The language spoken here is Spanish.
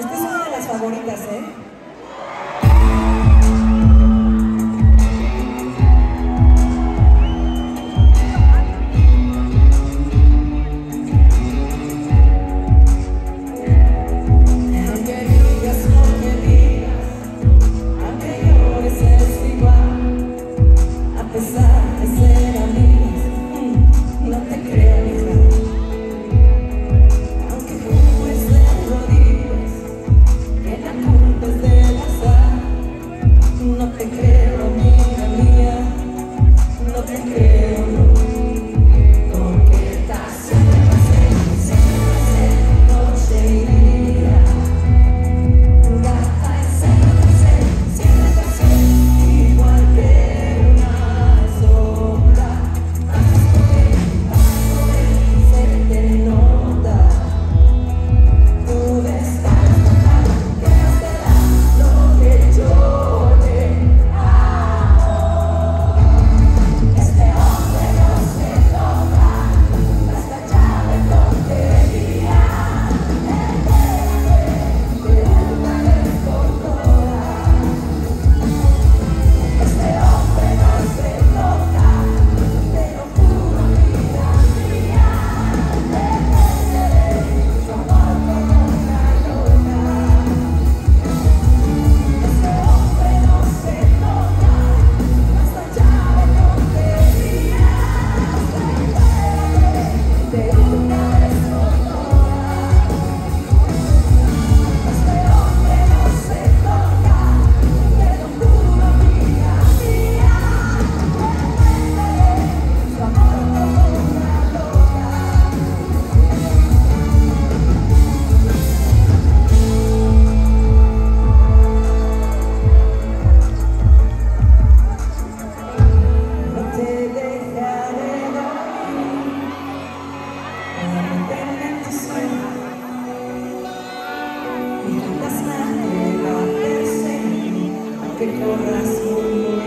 Esta es una de las favoritas, ¿eh? Aunque